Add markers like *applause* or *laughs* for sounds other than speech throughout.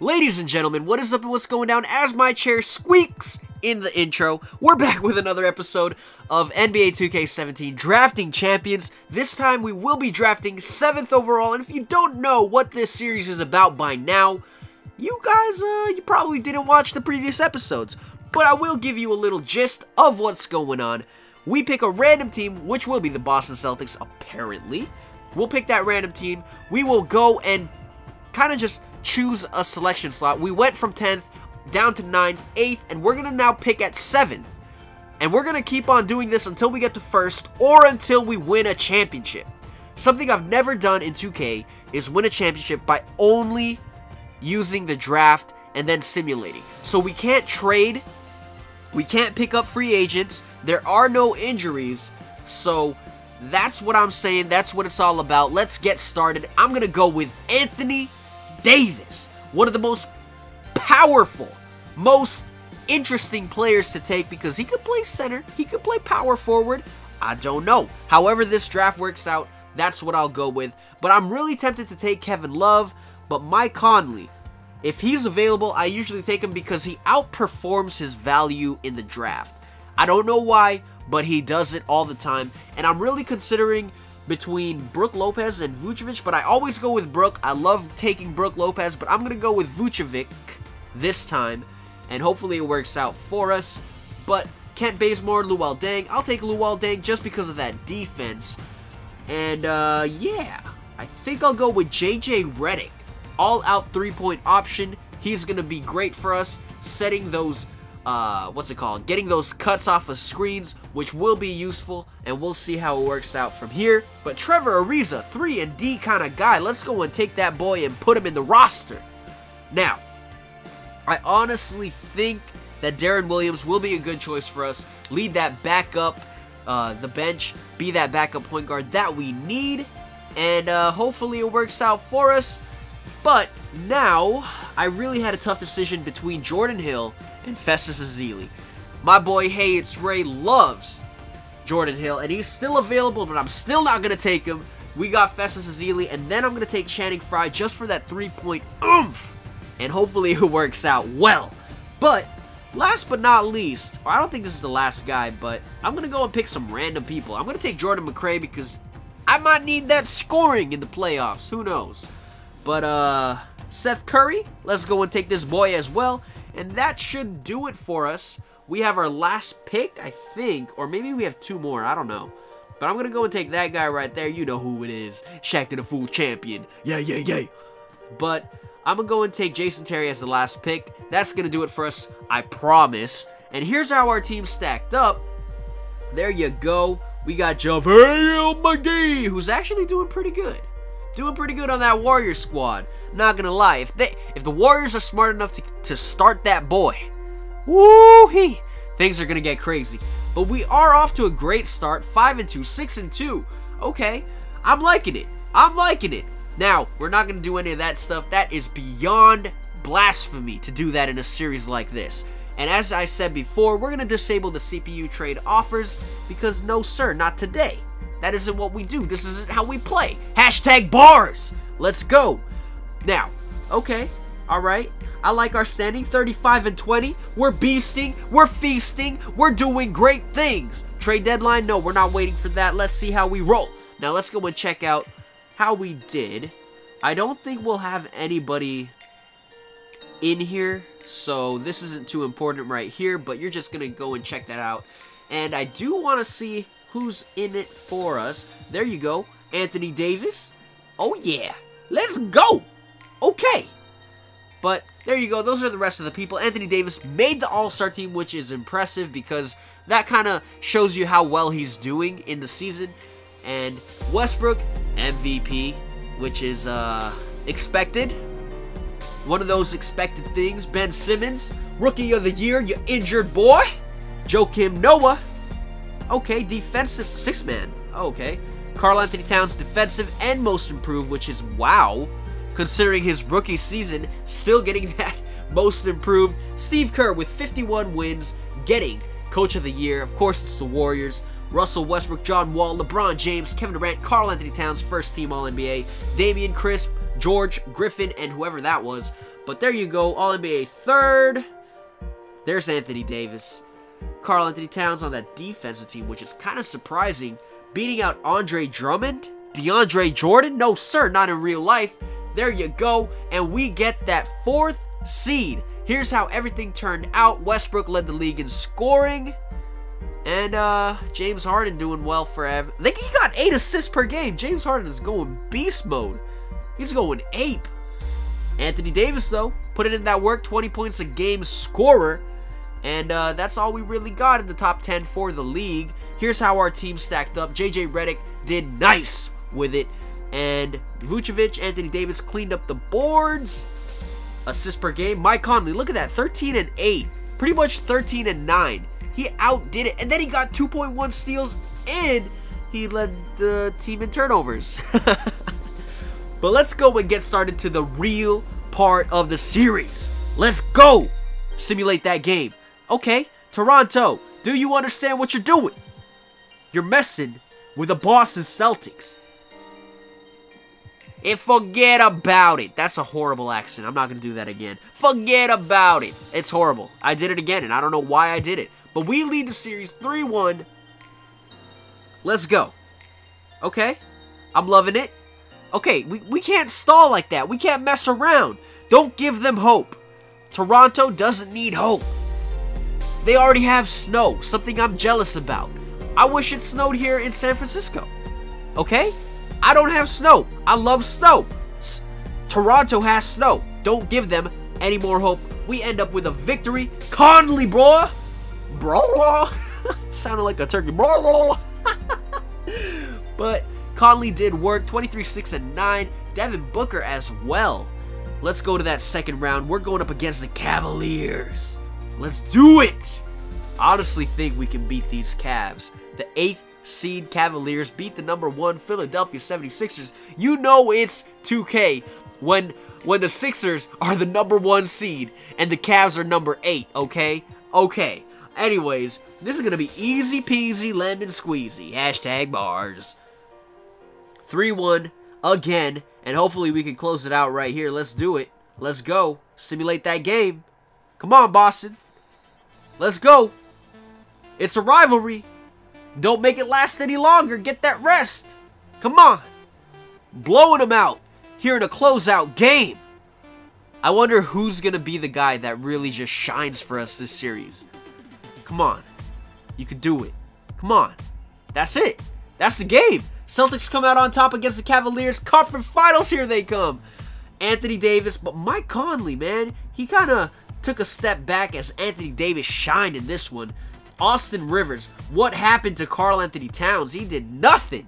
Ladies and gentlemen, what is up and what's going down as my chair squeaks in the intro? We're back with another episode of NBA 2K17 Drafting Champions. This time we will be drafting 7th overall, and if you don't know what this series is about by now, you guys, uh, you probably didn't watch the previous episodes. But I will give you a little gist of what's going on. We pick a random team, which will be the Boston Celtics, apparently. We'll pick that random team. We will go and kind of just choose a selection slot. We went from 10th down to 9th, 8th, and we're going to now pick at 7th. And we're going to keep on doing this until we get to first or until we win a championship. Something I've never done in 2K is win a championship by only using the draft and then simulating. So we can't trade, we can't pick up free agents, there are no injuries, so that's what I'm saying, that's what it's all about. Let's get started. I'm going to go with Anthony Davis, one of the most powerful, most interesting players to take because he could play center, he could play power forward. I don't know. However this draft works out, that's what I'll go with. But I'm really tempted to take Kevin Love, but Mike Conley, if he's available, I usually take him because he outperforms his value in the draft. I don't know why, but he does it all the time. And I'm really considering between Brook Lopez and Vucevic, but I always go with Brook. I love taking Brook Lopez, but I'm going to go with Vucevic this time, and hopefully it works out for us. But Kent Bazemore, Luol Deng, I'll take Luol Deng just because of that defense. And, uh, yeah, I think I'll go with JJ Redick. All-out three-point option. He's going to be great for us, setting those uh, what's it called? Getting those cuts off of screens, which will be useful, and we'll see how it works out from here. But Trevor Ariza, 3 and D kind of guy, let's go and take that boy and put him in the roster. Now, I honestly think that Deron Williams will be a good choice for us. Lead that backup, uh, the bench, be that backup point guard that we need, and uh, hopefully it works out for us. But now, I really had a tough decision between Jordan Hill and Festus Ezeli. My boy Hey It's Ray loves Jordan Hill, and he's still available, but I'm still not going to take him. We got Festus Ezeli, and then I'm going to take Channing Frye just for that three-point oomph, and hopefully *laughs* it works out well. But, last but not least, I don't think this is the last guy, but I'm going to go and pick some random people. I'm going to take Jordan McRae because I might need that scoring in the playoffs. Who knows? But, uh, Seth Curry, let's go and take this boy as well. And that should do it for us. We have our last pick, I think. Or maybe we have two more. I don't know. But I'm going to go and take that guy right there. You know who it is. Shaqtin' a Fool champion. Yeah, yeah, yeah. But I'm going to go and take Jason Terry as the last pick. That's going to do it for us. I promise. And here's how our team stacked up. There you go. We got JaVale McGee, who's actually doing pretty good doing pretty good on that Warrior squad. Not gonna lie, if they if the Warriors are smart enough to, to start that boy, woo-hee, things are gonna get crazy. But we are off to a great start, 5 and 2, 6 and 2. Okay, I'm liking it. I'm liking it. Now, we're not gonna do any of that stuff. That is beyond blasphemy to do that in a series like this. And as I said before, we're going to disable the CPU trade offers because no sir, not today. That isn't what we do. This isn't how we play. Hashtag bars. Let's go. Now, okay, all right. I like our standing 35 and 20. We're beasting. We're feasting. We're doing great things. Trade deadline? No, we're not waiting for that. Let's see how we roll. Now, let's go and check out how we did. I don't think we'll have anybody in here, so this isn't too important right here, but you're just going to go and check that out. And I do want to see who's in it for us. There you go. Anthony Davis. Oh, yeah. Let's go. Okay. But there you go. Those are the rest of the people. Anthony Davis made the All-Star team, which is impressive because that kind of shows you how well he's doing in the season. And Westbrook, MVP, which is uh, expected. One of those expected things. Ben Simmons, Rookie of the Year, you injured boy. Joakim Noah, Okay, defensive six man. Okay. Karl-Anthony Towns defensive and most improved, which is wow. Considering his rookie season, still getting *laughs* that most improved. Steve Kerr with 51 wins, getting Coach of the Year. Of course, it's the Warriors. Russell Westbrook, John Wall, LeBron James, Kevin Durant, Karl-Anthony Towns, first team All-NBA, Damian Crisp, George Griffin, and whoever that was. But there you go, All NBA third. There's Anthony Davis. Karl Anthony Towns on that defensive team, which is kind of surprising. Beating out Andre Drummond? DeAndre Jordan? No, sir, not in real life. There you go. And we get that fourth seed. Here's how everything turned out. Westbrook led the league in scoring. And uh, James Harden doing well for Ev. I think he got eight assists per game. James Harden is going beast mode. He's going ape. Anthony Davis, though, put in that work, 20 points a game scorer. And uh, that's all we really got in the top 10 for the league. Here's how our team stacked up. JJ Redick did nice with it. And Vucevic, Anthony Davis cleaned up the boards. Assists per game. Mike Conley, look at that. 13 and 8. Pretty much 13 and 9. He outdid it. And then he got 2.1 steals and he led the team in turnovers. *laughs* but let's go and get started to the real part of the series. Let's go! Simulate that game. Okay, Toronto, do you understand what you're doing? You're messing with the Boston Celtics. And forget about it. That's a horrible accent. I'm not going to do that again. Forget about it. It's horrible. I did it again, and I don't know why I did it. But we lead the series 3-1. Let's go. Okay? I'm loving it. Okay, we, we can't stall like that. We can't mess around. Don't give them hope. Toronto doesn't need hope. They already have snow, something I'm jealous about. I wish it snowed here in San Francisco. Okay? I don't have snow. I love snow. S Toronto has snow. Don't give them any more hope. We end up with a victory. Conley, bro. Bro. *laughs* Sounded like a turkey. Bro. *laughs* but Conley did work. 23, 6, and 9. Devin Booker as well. Let's go to that second round. We're going up against the Cavaliers. Let's do it. honestly think we can beat these Cavs. The eighth seed Cavaliers beat the number one Philadelphia 76ers. You know it's 2K when when the Sixers are the number one seed and the Cavs are number eight, okay? Okay. Anyways, this is going to be easy peasy lemon squeezy. Hashtag bars. 3-1 again, and hopefully we can close it out right here. Let's do it. Let's go. Simulate that game. Come on, Boston. Let's go. It's a rivalry. Don't make it last any longer. Get that rest. Come on. Blowing them out here in a closeout game. I wonder who's going to be the guy that really just shines for us this series. Come on. You can do it. Come on. That's it. That's the game. Celtics come out on top against the Cavaliers. Conference Finals, here they come. Anthony Davis, but Mike Conley, man, he kind of took a step back as Anthony Davis shined in this one. Austin Rivers, what happened to Karl Anthony Towns? He did nothing.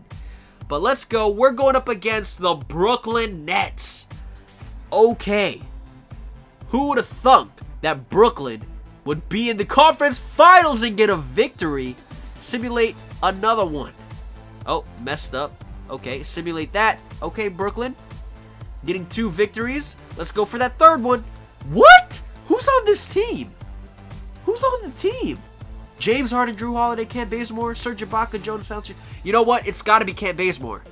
But let's go. We're going up against the Brooklyn Nets. Okay. Who would have thunk that Brooklyn would be in the conference finals and get a victory? Simulate another one. Oh, messed up. Okay, simulate that. Okay, Brooklyn. Getting two victories. Let's go for that third one. What? Who's on this team? Who's on the team? James Harden, Jrue Holiday, Kent Bazemore, Serge Ibaka, Jonas Valanciunas. You know what? It's got to be Kent Bazemore.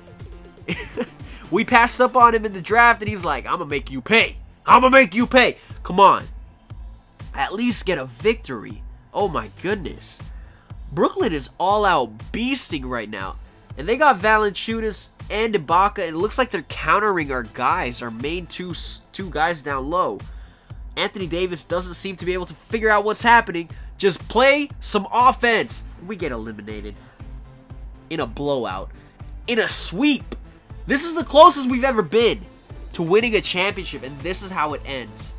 *laughs* we passed up on him in the draft, and he's like, I'm going to make you pay. I'm going to make you pay. Come on. At least get a victory. Oh, my goodness. Brooklyn is all out beasting right now. And they got Valanciunas and Ibaka. It looks like they're countering our guys, our main two, two guys down low. Anthony Davis doesn't seem to be able to figure out what's happening. Just play some offense. We get eliminated in a blowout, in a sweep. This is the closest we've ever been to winning a championship, and this is how it ends.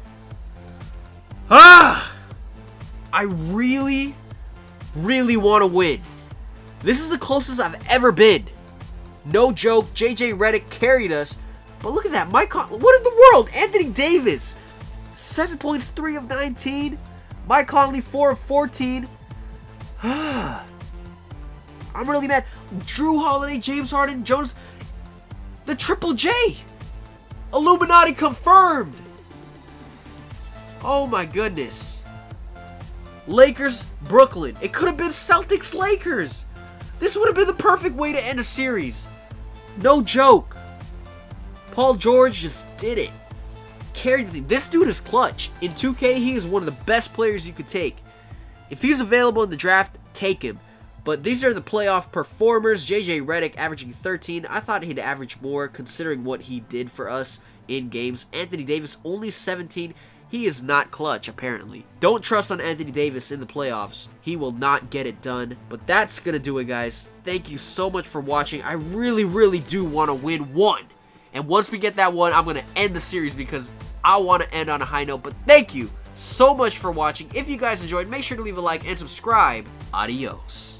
Ah! I really, really want to win. This is the closest I've ever been. No joke, JJ Redick carried us. But look at that, Mike Con what in the world? Anthony Davis, 7 points, 3 of 19. Mike Conley, 4 of 14. *sighs* I'm really mad. Jrue Holiday, James Harden, Jones. The Triple J. Illuminati confirmed. Oh my goodness. Lakers, Brooklyn. It could have been Celtics, Lakers. This would have been the perfect way to end a series. No joke. Paul George just did it. Carried the team. This dude is clutch. In 2K, he is one of the best players you could take. If he's available in the draft, take him. But these are the playoff performers. JJ Redick averaging 13. I thought he'd average more considering what he did for us in games. Anthony Davis only 17. He is not clutch, apparently. Don't trust on Anthony Davis in the playoffs. He will not get it done. But that's going to do it, guys. Thank you so much for watching. I really, really do want to win one. And once we get that one, I'm going to end the series because I want to end on a high note. But thank you so much for watching. If you guys enjoyed, make sure to leave a like and subscribe. Adios.